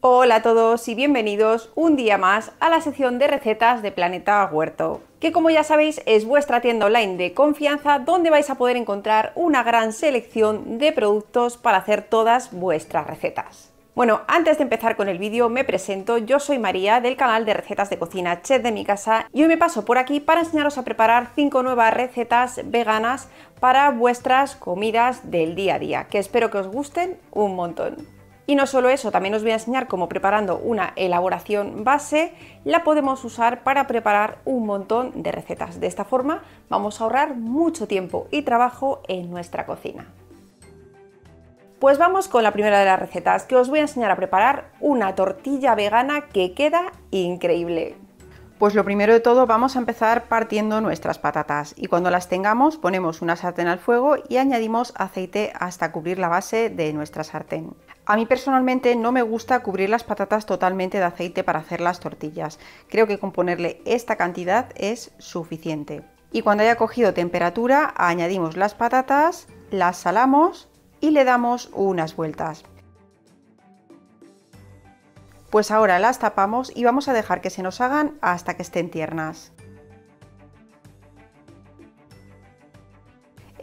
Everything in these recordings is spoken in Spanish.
Hola a todos y bienvenidos un día más a la sección de recetas de Planeta Huerto, que como ya sabéis es vuestra tienda online de confianza donde vais a poder encontrar una gran selección de productos para hacer todas vuestras recetas. Bueno, antes de empezar con el vídeo me presento, yo soy María del canal de recetas de cocina Chef de mi casa y hoy me paso por aquí para enseñaros a preparar 5 nuevas recetas veganas para vuestras comidas del día a día, que espero que os gusten un montón. Y no solo eso, también os voy a enseñar cómo preparando una elaboración base la podemos usar para preparar un montón de recetas. De esta forma vamos a ahorrar mucho tiempo y trabajo en nuestra cocina. Pues vamos con la primera de las recetas que os voy a enseñar a preparar una tortilla vegana que queda increíble. Pues lo primero de todo vamos a empezar partiendo nuestras patatas y cuando las tengamos ponemos una sartén al fuego y añadimos aceite hasta cubrir la base de nuestra sartén. A mí personalmente no me gusta cubrir las patatas totalmente de aceite para hacer las tortillas. Creo que con ponerle esta cantidad es suficiente. Y cuando haya cogido temperatura añadimos las patatas, las salamos y le damos unas vueltas. Pues ahora las tapamos y vamos a dejar que se nos hagan hasta que estén tiernas.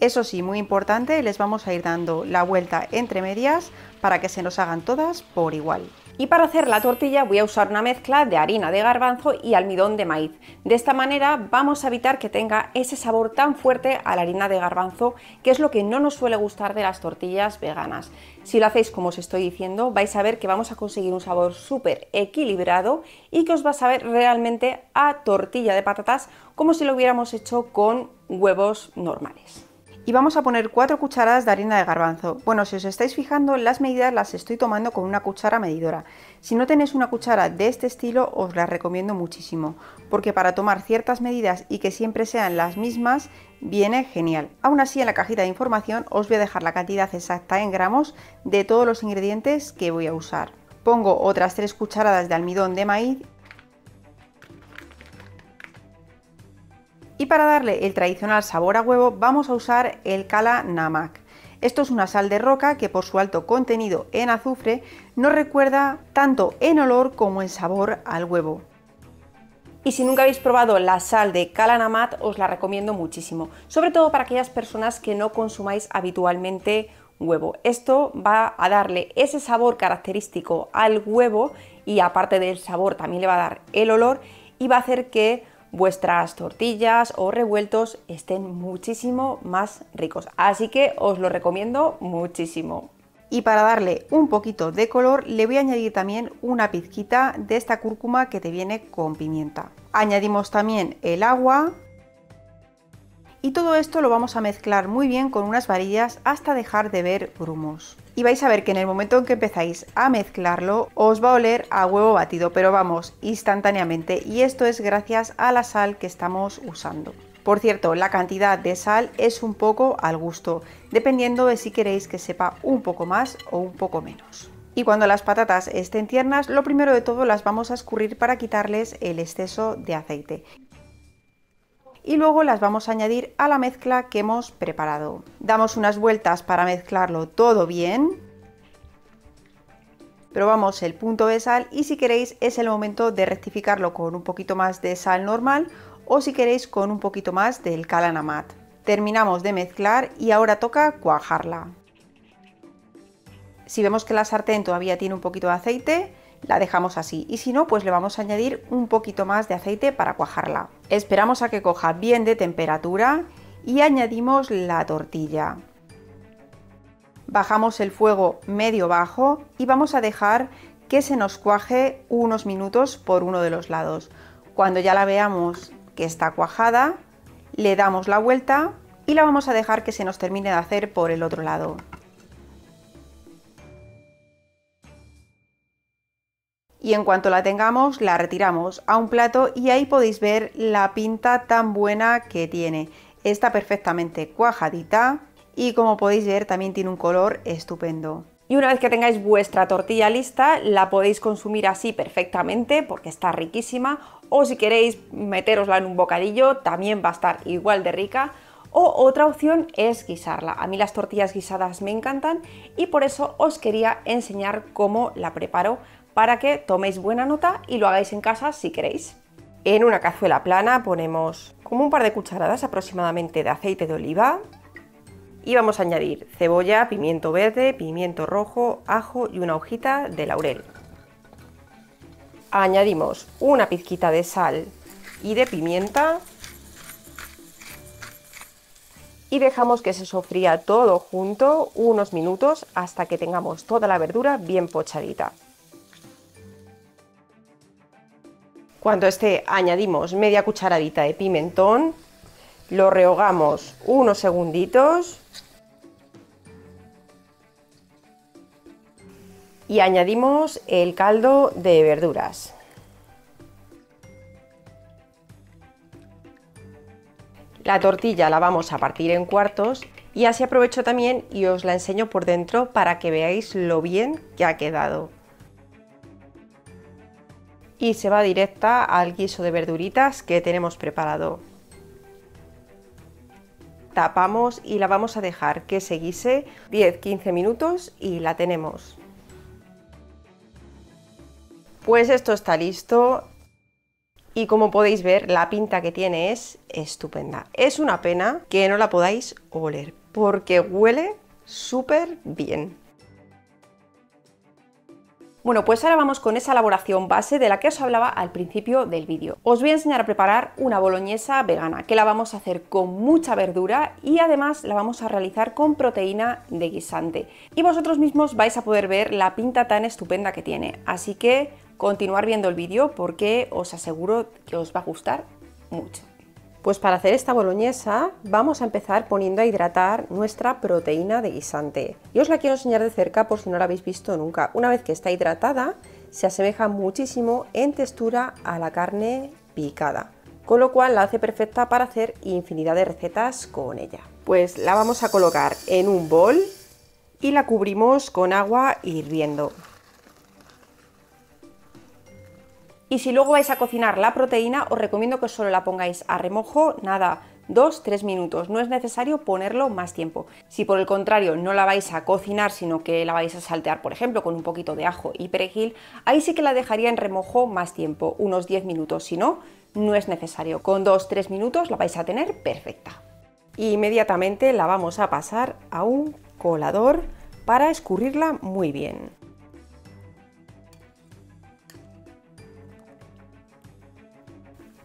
Eso sí, muy importante, les vamos a ir dando la vuelta entre medias para que se nos hagan todas por igual. Y para hacer la tortilla voy a usar una mezcla de harina de garbanzo y almidón de maíz. De esta manera vamos a evitar que tenga ese sabor tan fuerte a la harina de garbanzo, que es lo que no nos suele gustar de las tortillas veganas. Si lo hacéis como os estoy diciendo, vais a ver que vamos a conseguir un sabor súper equilibrado y que os va a saber realmente a tortilla de patatas como si lo hubiéramos hecho con huevos normales y vamos a poner 4 cucharadas de harina de garbanzo. Bueno, si os estáis fijando, las medidas las estoy tomando con una cuchara medidora. Si no tenéis una cuchara de este estilo, os la recomiendo muchísimo, porque para tomar ciertas medidas y que siempre sean las mismas, viene genial. Aún así, en la cajita de información os voy a dejar la cantidad exacta en gramos de todos los ingredientes que voy a usar. Pongo otras 3 cucharadas de almidón de maíz Y para darle el tradicional sabor a huevo vamos a usar el Kala Namak. Esto es una sal de roca que por su alto contenido en azufre nos recuerda tanto en olor como en sabor al huevo. Y si nunca habéis probado la sal de Kala Namak os la recomiendo muchísimo, sobre todo para aquellas personas que no consumáis habitualmente huevo. Esto va a darle ese sabor característico al huevo y aparte del sabor también le va a dar el olor y va a hacer que vuestras tortillas o revueltos estén muchísimo más ricos. Así que os lo recomiendo muchísimo. Y para darle un poquito de color le voy a añadir también una pizquita de esta cúrcuma que te viene con pimienta. Añadimos también el agua y todo esto lo vamos a mezclar muy bien con unas varillas hasta dejar de ver grumos y vais a ver que en el momento en que empezáis a mezclarlo os va a oler a huevo batido, pero vamos, instantáneamente y esto es gracias a la sal que estamos usando. Por cierto, la cantidad de sal es un poco al gusto, dependiendo de si queréis que sepa un poco más o un poco menos. Y cuando las patatas estén tiernas, lo primero de todo las vamos a escurrir para quitarles el exceso de aceite y luego las vamos a añadir a la mezcla que hemos preparado. Damos unas vueltas para mezclarlo todo bien. Probamos el punto de sal y si queréis es el momento de rectificarlo con un poquito más de sal normal o si queréis con un poquito más del calanamat. Terminamos de mezclar y ahora toca cuajarla. Si vemos que la sartén todavía tiene un poquito de aceite, la dejamos así y si no pues le vamos a añadir un poquito más de aceite para cuajarla. Esperamos a que coja bien de temperatura y añadimos la tortilla. Bajamos el fuego medio bajo y vamos a dejar que se nos cuaje unos minutos por uno de los lados. Cuando ya la veamos que está cuajada, le damos la vuelta y la vamos a dejar que se nos termine de hacer por el otro lado. Y en cuanto la tengamos la retiramos a un plato y ahí podéis ver la pinta tan buena que tiene. Está perfectamente cuajadita y como podéis ver también tiene un color estupendo. Y una vez que tengáis vuestra tortilla lista, la podéis consumir así perfectamente porque está riquísima. O si queréis meterosla en un bocadillo, también va a estar igual de rica. O otra opción es guisarla. A mí las tortillas guisadas me encantan y por eso os quería enseñar cómo la preparo para que toméis buena nota y lo hagáis en casa si queréis. En una cazuela plana ponemos como un par de cucharadas aproximadamente de aceite de oliva y vamos a añadir cebolla, pimiento verde, pimiento rojo, ajo y una hojita de laurel. Añadimos una pizquita de sal y de pimienta y dejamos que se sofría todo junto unos minutos hasta que tengamos toda la verdura bien pochadita. Cuando esté añadimos media cucharadita de pimentón, lo rehogamos unos segunditos y añadimos el caldo de verduras. La tortilla la vamos a partir en cuartos y así aprovecho también y os la enseño por dentro para que veáis lo bien que ha quedado y se va directa al guiso de verduritas que tenemos preparado. Tapamos y la vamos a dejar que se guise 10-15 minutos y la tenemos. Pues esto está listo y como podéis ver la pinta que tiene es estupenda. Es una pena que no la podáis oler porque huele súper bien. Bueno, pues ahora vamos con esa elaboración base de la que os hablaba al principio del vídeo. Os voy a enseñar a preparar una boloñesa vegana, que la vamos a hacer con mucha verdura y además la vamos a realizar con proteína de guisante. Y vosotros mismos vais a poder ver la pinta tan estupenda que tiene, así que continuar viendo el vídeo porque os aseguro que os va a gustar mucho. Pues para hacer esta boloñesa vamos a empezar poniendo a hidratar nuestra proteína de guisante. Y os la quiero enseñar de cerca por si no la habéis visto nunca. Una vez que está hidratada se asemeja muchísimo en textura a la carne picada, con lo cual la hace perfecta para hacer infinidad de recetas con ella. Pues la vamos a colocar en un bol y la cubrimos con agua hirviendo. Y si luego vais a cocinar la proteína, os recomiendo que solo la pongáis a remojo, nada, 2-3 minutos. No es necesario ponerlo más tiempo. Si por el contrario no la vais a cocinar, sino que la vais a saltear, por ejemplo, con un poquito de ajo y perejil, ahí sí que la dejaría en remojo más tiempo, unos 10 minutos. Si no, no es necesario. Con 2-3 minutos la vais a tener perfecta. Inmediatamente la vamos a pasar a un colador para escurrirla muy bien.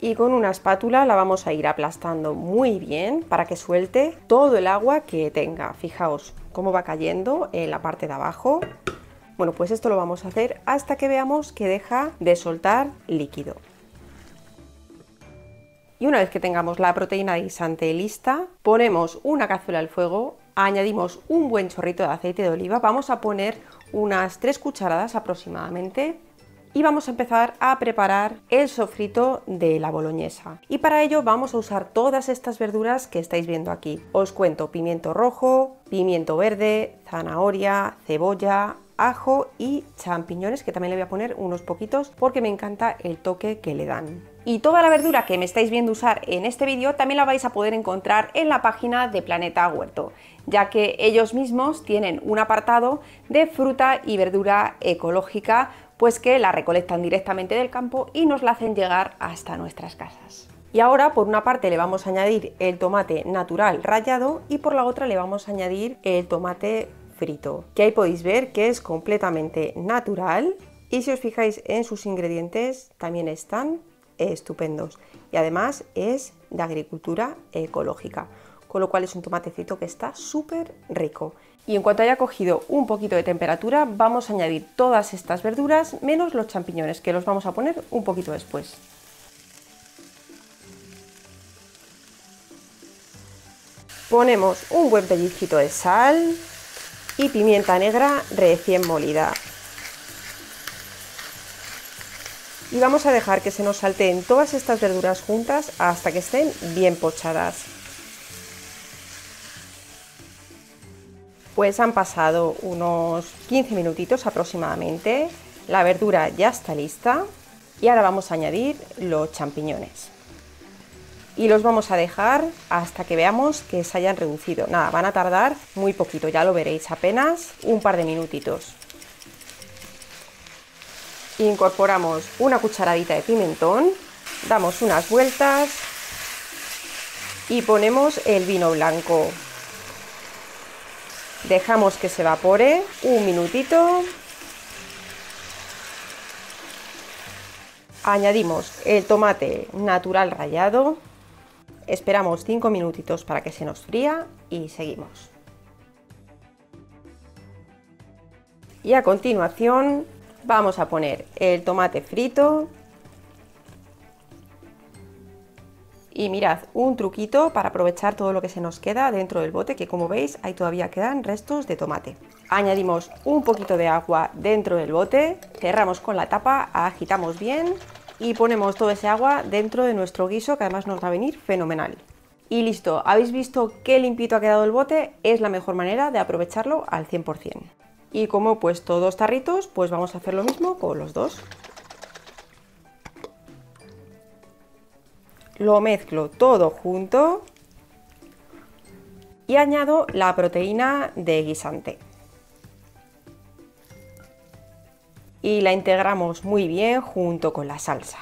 Y con una espátula la vamos a ir aplastando muy bien para que suelte todo el agua que tenga. Fijaos cómo va cayendo en la parte de abajo. Bueno, pues esto lo vamos a hacer hasta que veamos que deja de soltar líquido. Y una vez que tengamos la proteína guisante lista, ponemos una cazuela al fuego, añadimos un buen chorrito de aceite de oliva, vamos a poner unas 3 cucharadas aproximadamente y vamos a empezar a preparar el sofrito de la boloñesa. Y para ello vamos a usar todas estas verduras que estáis viendo aquí. Os cuento pimiento rojo, pimiento verde, zanahoria, cebolla, ajo y champiñones, que también le voy a poner unos poquitos porque me encanta el toque que le dan. Y toda la verdura que me estáis viendo usar en este vídeo también la vais a poder encontrar en la página de Planeta Huerto, ya que ellos mismos tienen un apartado de fruta y verdura ecológica pues que la recolectan directamente del campo y nos la hacen llegar hasta nuestras casas. Y ahora por una parte le vamos a añadir el tomate natural rallado y por la otra le vamos a añadir el tomate frito, que ahí podéis ver que es completamente natural. Y si os fijáis en sus ingredientes también están estupendos. Y además es de agricultura ecológica, con lo cual es un tomate frito que está súper rico y en cuanto haya cogido un poquito de temperatura vamos a añadir todas estas verduras menos los champiñones que los vamos a poner un poquito después. Ponemos un buen pellizquito de sal y pimienta negra recién molida. Y vamos a dejar que se nos salteen todas estas verduras juntas hasta que estén bien pochadas. Pues han pasado unos 15 minutitos aproximadamente, la verdura ya está lista y ahora vamos a añadir los champiñones. Y los vamos a dejar hasta que veamos que se hayan reducido. Nada, van a tardar muy poquito, ya lo veréis, apenas un par de minutitos. Incorporamos una cucharadita de pimentón, damos unas vueltas y ponemos el vino blanco. Dejamos que se evapore un minutito. Añadimos el tomate natural rallado. Esperamos 5 minutitos para que se nos fría y seguimos. Y a continuación vamos a poner el tomate frito. Y mirad, un truquito para aprovechar todo lo que se nos queda dentro del bote, que como veis ahí todavía quedan restos de tomate. Añadimos un poquito de agua dentro del bote, cerramos con la tapa, agitamos bien y ponemos todo ese agua dentro de nuestro guiso que además nos va a venir fenomenal. Y listo, ¿habéis visto qué limpito ha quedado el bote? Es la mejor manera de aprovecharlo al 100%. Y como he puesto dos tarritos, pues vamos a hacer lo mismo con los dos. Lo mezclo todo junto y añado la proteína de guisante. Y la integramos muy bien junto con la salsa.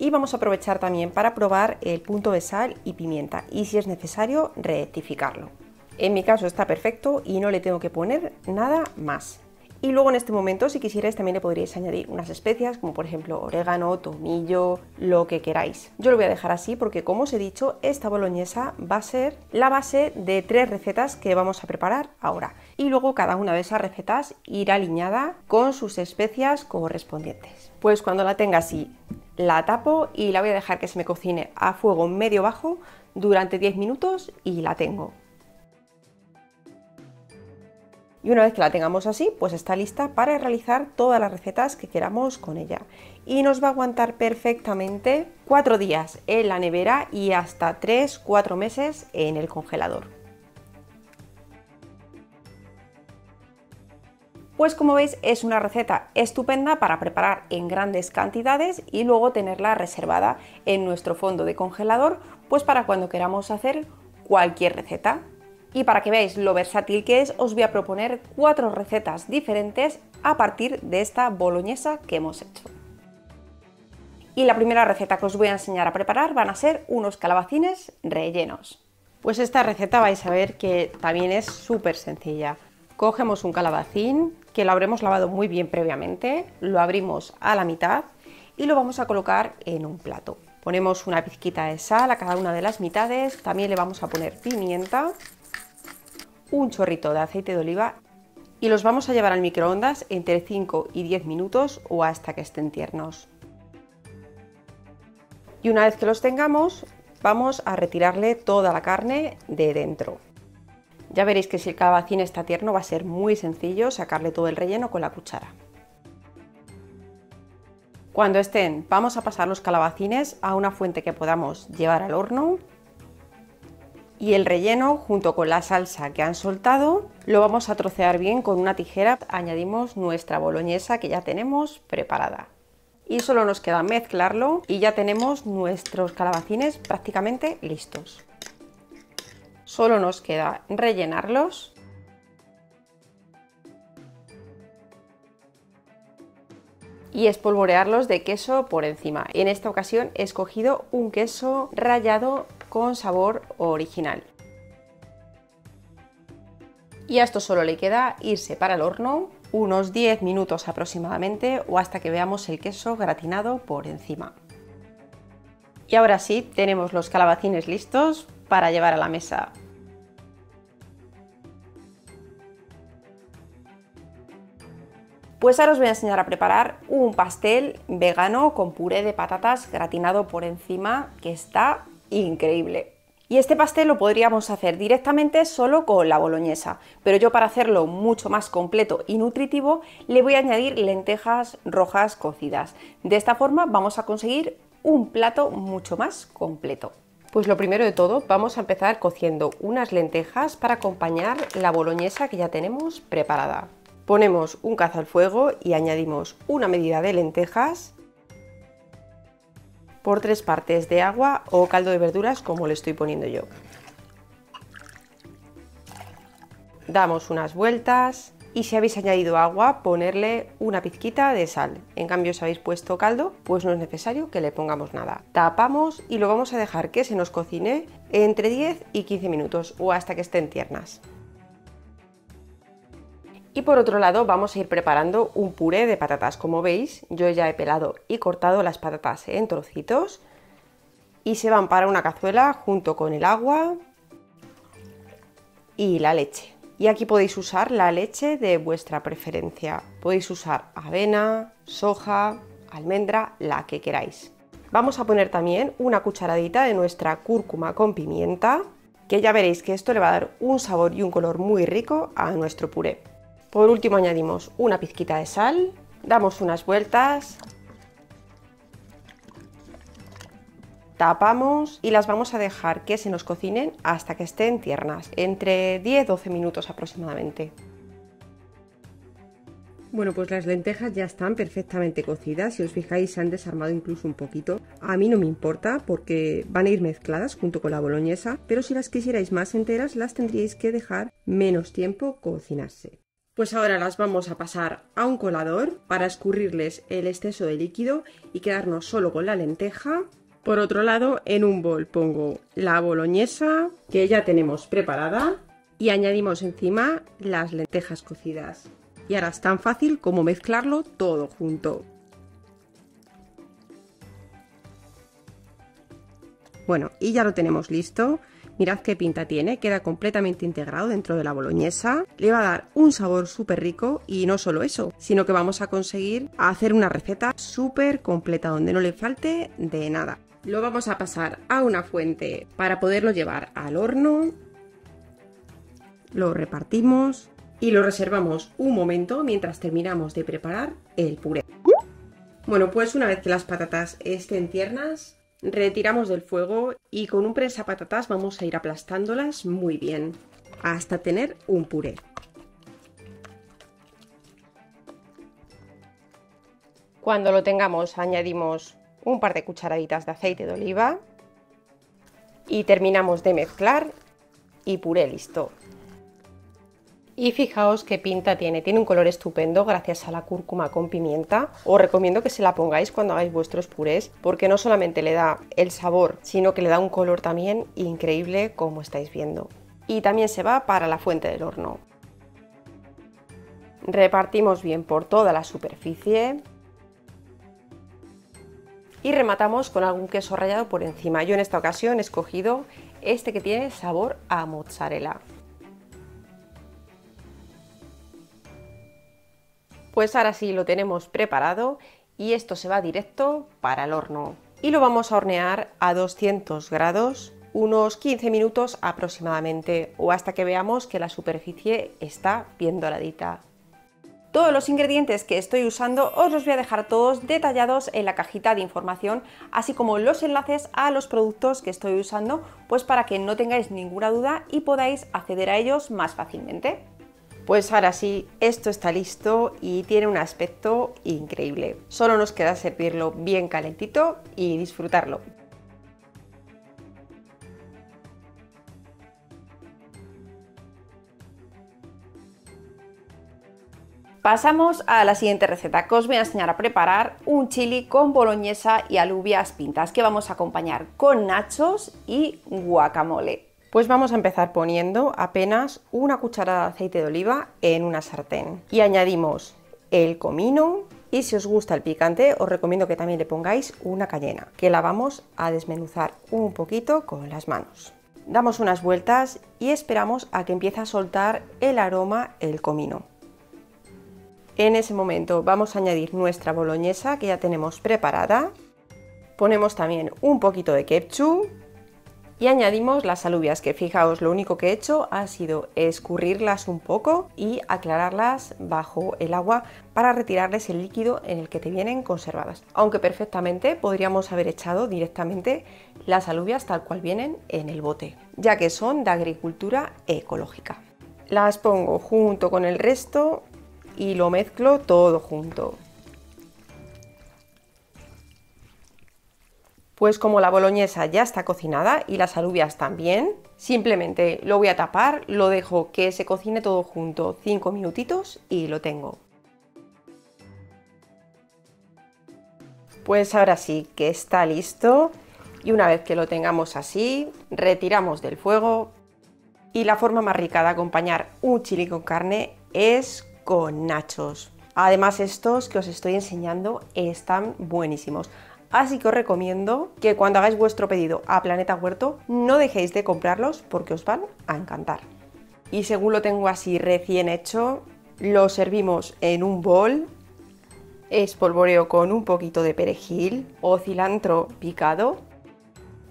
Y vamos a aprovechar también para probar el punto de sal y pimienta y si es necesario rectificarlo. En mi caso está perfecto y no le tengo que poner nada más. Y luego en este momento, si quisierais, también le podríais añadir unas especias, como por ejemplo orégano, tomillo, lo que queráis. Yo lo voy a dejar así porque, como os he dicho, esta boloñesa va a ser la base de tres recetas que vamos a preparar ahora. Y luego cada una de esas recetas irá alineada con sus especias correspondientes. Pues cuando la tenga así, la tapo y la voy a dejar que se me cocine a fuego medio bajo durante 10 minutos y la tengo. Y una vez que la tengamos así, pues está lista para realizar todas las recetas que queramos con ella. Y nos va a aguantar perfectamente 4 días en la nevera y hasta 3-4 meses en el congelador. Pues como veis es una receta estupenda para preparar en grandes cantidades y luego tenerla reservada en nuestro fondo de congelador pues para cuando queramos hacer cualquier receta. Y para que veáis lo versátil que es, os voy a proponer cuatro recetas diferentes a partir de esta boloñesa que hemos hecho. Y la primera receta que os voy a enseñar a preparar van a ser unos calabacines rellenos. Pues esta receta vais a ver que también es súper sencilla. Cogemos un calabacín que lo habremos lavado muy bien previamente, lo abrimos a la mitad y lo vamos a colocar en un plato. Ponemos una pizquita de sal a cada una de las mitades, también le vamos a poner pimienta un chorrito de aceite de oliva y los vamos a llevar al microondas entre 5 y 10 minutos o hasta que estén tiernos. Y una vez que los tengamos, vamos a retirarle toda la carne de dentro. Ya veréis que si el calabacín está tierno va a ser muy sencillo sacarle todo el relleno con la cuchara. Cuando estén, vamos a pasar los calabacines a una fuente que podamos llevar al horno y el relleno junto con la salsa que han soltado lo vamos a trocear bien con una tijera. Añadimos nuestra boloñesa que ya tenemos preparada. Y solo nos queda mezclarlo y ya tenemos nuestros calabacines prácticamente listos. Solo nos queda rellenarlos y espolvorearlos de queso por encima. En esta ocasión he escogido un queso rallado con sabor original. Y a esto solo le queda irse para el horno unos 10 minutos aproximadamente o hasta que veamos el queso gratinado por encima. Y ahora sí, tenemos los calabacines listos para llevar a la mesa. Pues ahora os voy a enseñar a preparar un pastel vegano con puré de patatas gratinado por encima que está increíble. Y este pastel lo podríamos hacer directamente solo con la boloñesa, pero yo para hacerlo mucho más completo y nutritivo le voy a añadir lentejas rojas cocidas. De esta forma vamos a conseguir un plato mucho más completo. Pues lo primero de todo vamos a empezar cociendo unas lentejas para acompañar la boloñesa que ya tenemos preparada. Ponemos un cazo al fuego y añadimos una medida de lentejas por tres partes de agua o caldo de verduras como le estoy poniendo yo. Damos unas vueltas y si habéis añadido agua, ponerle una pizquita de sal. En cambio, si habéis puesto caldo, pues no es necesario que le pongamos nada. Tapamos y lo vamos a dejar que se nos cocine entre 10 y 15 minutos o hasta que estén tiernas. Y por otro lado vamos a ir preparando un puré de patatas. Como veis, yo ya he pelado y cortado las patatas en trocitos y se van para una cazuela junto con el agua y la leche. Y aquí podéis usar la leche de vuestra preferencia. Podéis usar avena, soja, almendra, la que queráis. Vamos a poner también una cucharadita de nuestra cúrcuma con pimienta, que ya veréis que esto le va a dar un sabor y un color muy rico a nuestro puré. Por último añadimos una pizquita de sal, damos unas vueltas tapamos y las vamos a dejar que se nos cocinen hasta que estén tiernas, entre 10-12 minutos aproximadamente. Bueno, pues las lentejas ya están perfectamente cocidas. Si os fijáis, se han desarmado incluso un poquito. A mí no me importa porque van a ir mezcladas junto con la boloñesa, pero si las quisierais más enteras, las tendríais que dejar menos tiempo cocinarse. Pues ahora las vamos a pasar a un colador para escurrirles el exceso de líquido y quedarnos solo con la lenteja por otro lado, en un bol pongo la boloñesa que ya tenemos preparada y añadimos encima las lentejas cocidas. Y ahora es tan fácil como mezclarlo todo junto. Bueno, y ya lo tenemos listo. Mirad qué pinta tiene, queda completamente integrado dentro de la boloñesa. Le va a dar un sabor súper rico y no solo eso, sino que vamos a conseguir hacer una receta súper completa donde no le falte de nada. Lo vamos a pasar a una fuente para poderlo llevar al horno. Lo repartimos y lo reservamos un momento mientras terminamos de preparar el puré. Bueno, pues una vez que las patatas estén tiernas, retiramos del fuego y con un presa patatas vamos a ir aplastándolas muy bien hasta tener un puré. Cuando lo tengamos añadimos un par de cucharaditas de aceite de oliva y terminamos de mezclar y puré listo. Y fijaos qué pinta tiene, tiene un color estupendo gracias a la cúrcuma con pimienta. Os recomiendo que se la pongáis cuando hagáis vuestros purés porque no solamente le da el sabor, sino que le da un color también increíble como estáis viendo. Y también se va para la fuente del horno. Repartimos bien por toda la superficie y rematamos con algún queso rallado por encima. Yo en esta ocasión he escogido este que tiene sabor a mozzarella. Pues ahora sí lo tenemos preparado y esto se va directo para el horno. Y lo vamos a hornear a 200 grados unos 15 minutos aproximadamente o hasta que veamos que la superficie está bien doradita. Todos los ingredientes que estoy usando os los voy a dejar todos detallados en la cajita de información, así como los enlaces a los productos que estoy usando, pues para que no tengáis ninguna duda y podáis acceder a ellos más fácilmente. Pues ahora sí, esto está listo y tiene un aspecto increíble. Solo nos queda servirlo bien calentito y disfrutarlo. Pasamos a la siguiente receta que os voy a enseñar a preparar un chili con boloñesa y alubias pintas que vamos a acompañar con nachos y guacamole. Pues vamos a empezar poniendo apenas una cucharada de aceite de oliva en una sartén y añadimos el comino y si os gusta el picante os recomiendo que también le pongáis una cayena que la vamos a desmenuzar un poquito con las manos. Damos unas vueltas y esperamos a que empiece a soltar el aroma el comino. En ese momento vamos a añadir nuestra boloñesa que ya tenemos preparada. Ponemos también un poquito de ketchup y añadimos las alubias que fijaos lo único que he hecho ha sido escurrirlas un poco y aclararlas bajo el agua para retirarles el líquido en el que te vienen conservadas aunque perfectamente podríamos haber echado directamente las alubias tal cual vienen en el bote ya que son de agricultura ecológica las pongo junto con el resto y lo mezclo todo junto. Pues como la boloñesa ya está cocinada y las alubias también, Simplemente lo voy a tapar, lo dejo que se cocine todo junto 5 minutitos y lo tengo. Pues ahora sí que está listo y una vez que lo tengamos así, retiramos del fuego y la forma más rica de acompañar un chili con carne es con nachos. Además estos que os estoy enseñando están buenísimos. Así que os recomiendo que cuando hagáis vuestro pedido a Planeta Huerto no dejéis de comprarlos porque os van a encantar. Y según lo tengo así recién hecho, lo servimos en un bol, espolvoreo con un poquito de perejil o cilantro picado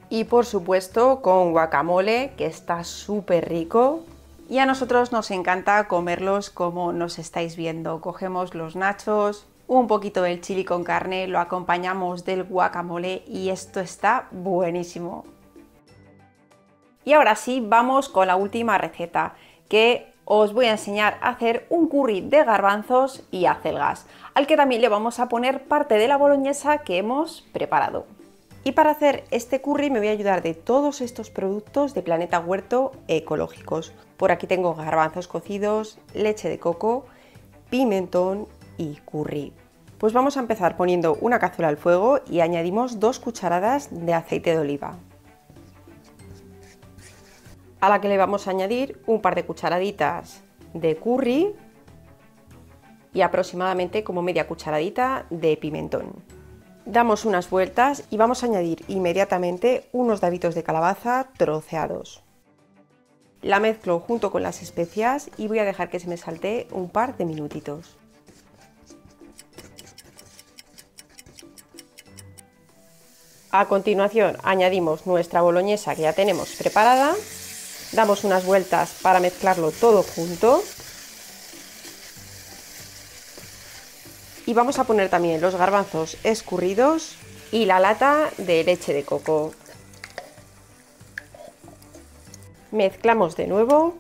y por supuesto con guacamole que está súper rico y a nosotros nos encanta comerlos como nos estáis viendo. Cogemos los nachos, un poquito del chili con carne, lo acompañamos del guacamole y esto está buenísimo. Y ahora sí, vamos con la última receta, que os voy a enseñar a hacer un curry de garbanzos y acelgas, al que también le vamos a poner parte de la boloñesa que hemos preparado. Y para hacer este curry me voy a ayudar de todos estos productos de Planeta Huerto ecológicos. Por aquí tengo garbanzos cocidos, leche de coco, pimentón y curry. Pues vamos a empezar poniendo una cazuela al fuego y añadimos dos cucharadas de aceite de oliva. A la que le vamos a añadir un par de cucharaditas de curry y aproximadamente como media cucharadita de pimentón. Damos unas vueltas y vamos a añadir inmediatamente unos davitos de calabaza troceados. La mezclo junto con las especias y voy a dejar que se me salte un par de minutitos. A continuación añadimos nuestra boloñesa que ya tenemos preparada, damos unas vueltas para mezclarlo todo junto. Y vamos a poner también los garbanzos escurridos y la lata de leche de coco. Mezclamos de nuevo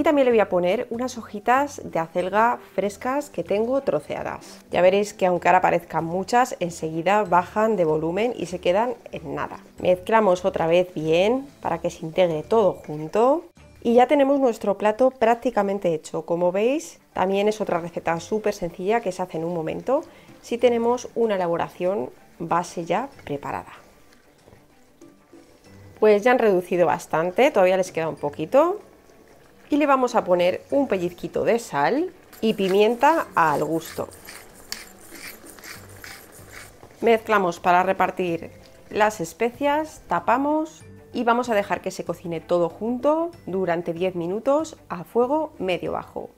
Y también le voy a poner unas hojitas de acelga frescas que tengo troceadas. Ya veréis que aunque ahora parezcan muchas, enseguida bajan de volumen y se quedan en nada. Mezclamos otra vez bien para que se integre todo junto. Y ya tenemos nuestro plato prácticamente hecho. Como veis, también es otra receta súper sencilla que se hace en un momento si tenemos una elaboración base ya preparada. Pues ya han reducido bastante, todavía les queda un poquito y le vamos a poner un pellizquito de sal y pimienta al gusto. Mezclamos para repartir las especias, tapamos y vamos a dejar que se cocine todo junto durante 10 minutos a fuego medio bajo.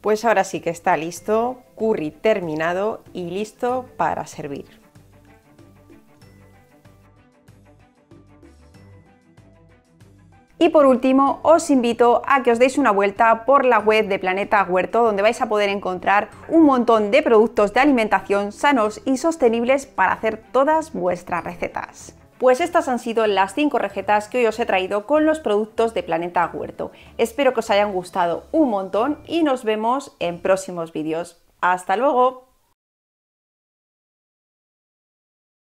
Pues ahora sí que está listo, curry terminado y listo para servir. Y por último, os invito a que os deis una vuelta por la web de Planeta Huerto, donde vais a poder encontrar un montón de productos de alimentación sanos y sostenibles para hacer todas vuestras recetas. Pues estas han sido las 5 recetas que hoy os he traído con los productos de Planeta Huerto. Espero que os hayan gustado un montón y nos vemos en próximos vídeos. ¡Hasta luego!